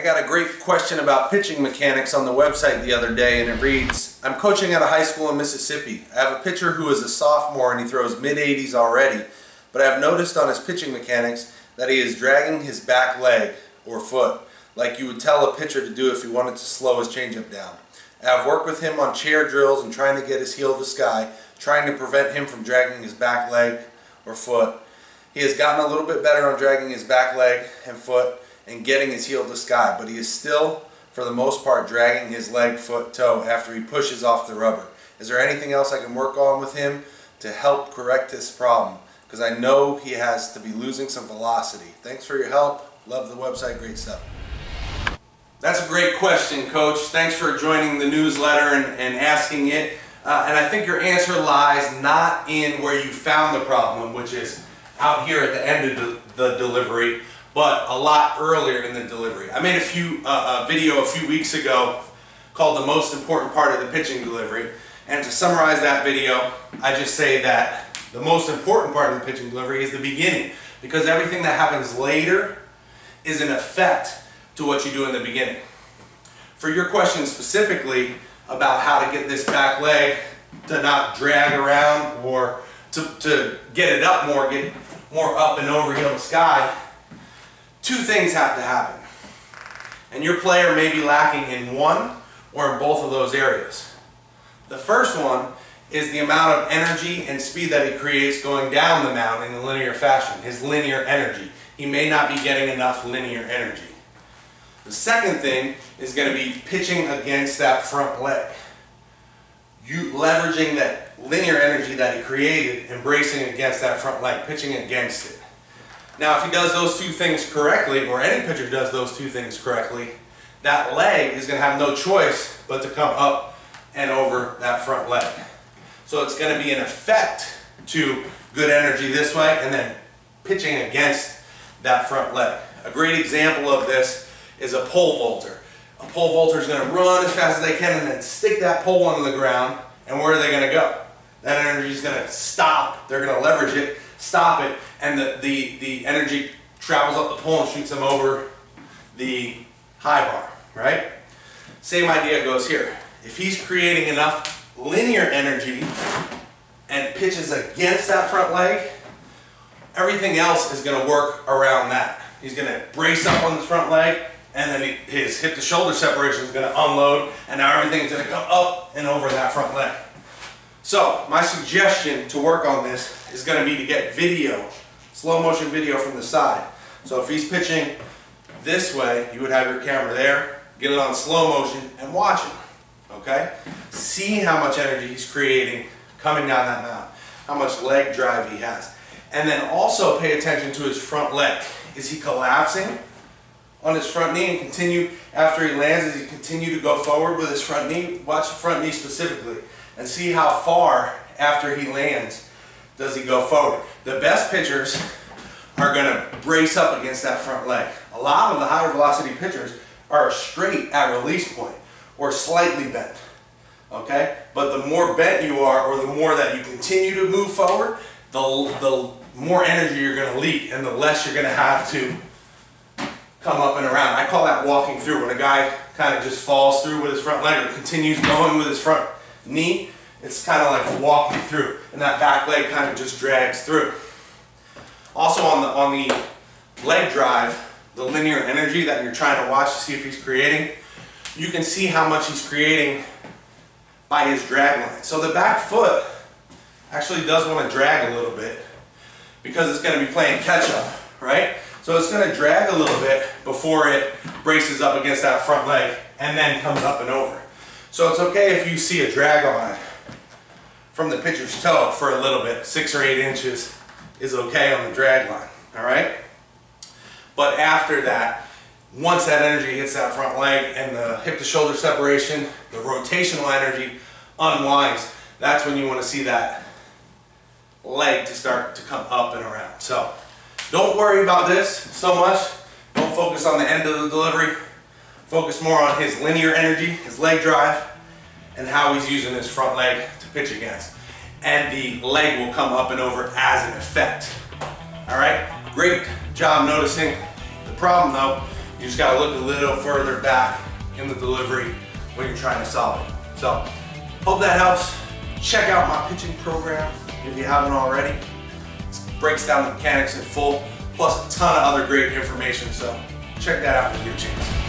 I got a great question about pitching mechanics on the website the other day and it reads, I'm coaching at a high school in Mississippi. I have a pitcher who is a sophomore and he throws mid-80s already, but I have noticed on his pitching mechanics that he is dragging his back leg or foot like you would tell a pitcher to do if he wanted to slow his changeup down. I have worked with him on chair drills and trying to get his heel to the sky, trying to prevent him from dragging his back leg or foot. He has gotten a little bit better on dragging his back leg and foot and getting his heel to sky, but he is still, for the most part, dragging his leg, foot, toe after he pushes off the rubber. Is there anything else I can work on with him to help correct this problem? Because I know he has to be losing some velocity. Thanks for your help. Love the website. Great stuff. That's a great question, Coach. Thanks for joining the newsletter and, and asking it. Uh, and I think your answer lies not in where you found the problem, which is out here at the end of the, the delivery, but a lot earlier in the delivery. I made a few uh, a video a few weeks ago called the most important part of the pitching delivery. And to summarize that video, I just say that the most important part of the pitching delivery is the beginning because everything that happens later is an effect to what you do in the beginning. For your question specifically about how to get this back leg to not drag around or to, to get it up more, get more up and over heel sky, two things have to happen. And your player may be lacking in one or in both of those areas. The first one is the amount of energy and speed that he creates going down the mound in a linear fashion, his linear energy. He may not be getting enough linear energy. The second thing is going to be pitching against that front leg. You leveraging that linear energy that he created and bracing against that front leg, pitching against it. Now, if he does those two things correctly, or any pitcher does those two things correctly, that leg is going to have no choice but to come up and over that front leg. So it's going to be an effect to good energy this way and then pitching against that front leg. A great example of this is a pole vaulter. A pole vaulter is going to run as fast as they can and then stick that pole onto the ground. And where are they going to go? That energy is going to stop. They're going to leverage it stop it, and the, the, the energy travels up the pole and shoots them over the high bar, right? Same idea goes here. If he's creating enough linear energy and pitches against that front leg, everything else is going to work around that. He's going to brace up on the front leg, and then he, his hip to shoulder separation is going to unload, and now everything is going to come up and over that front leg. So my suggestion to work on this is going to be to get video, slow motion video from the side. So if he's pitching this way, you would have your camera there, get it on slow motion and watch him. Okay? See how much energy he's creating coming down that mound, how much leg drive he has. And then also pay attention to his front leg. Is he collapsing on his front knee and continue after he lands, does he continue to go forward with his front knee? Watch the front knee specifically and see how far after he lands does he go forward. The best pitchers are going to brace up against that front leg. A lot of the higher velocity pitchers are straight at release point or slightly bent. Okay? But the more bent you are or the more that you continue to move forward, the, the more energy you're going to leak and the less you're going to have to come up and around. I call that walking through. When a guy kind of just falls through with his front leg or continues going with his front knee, it's kind of like walking through, and that back leg kind of just drags through. Also on the, on the leg drive, the linear energy that you're trying to watch to see if he's creating, you can see how much he's creating by his drag line. So the back foot actually does want to drag a little bit because it's going to be playing catch up, right? So it's going to drag a little bit before it braces up against that front leg and then comes up and over. So it's okay if you see a drag on from the pitcher's toe for a little bit. Six or eight inches is okay on the drag line, all right? But after that, once that energy hits that front leg and the hip to shoulder separation, the rotational energy unwinds, that's when you want to see that leg to start to come up and around. So don't worry about this so much. Don't focus on the end of the delivery. Focus more on his linear energy, his leg drive, and how he's using his front leg to pitch against. And the leg will come up and over as an effect. All right, great job noticing the problem though. You just gotta look a little further back in the delivery when you're trying to solve it. So, hope that helps. Check out my pitching program if you haven't already. It breaks down the mechanics in full, plus a ton of other great information. So, check that out when you get a chance.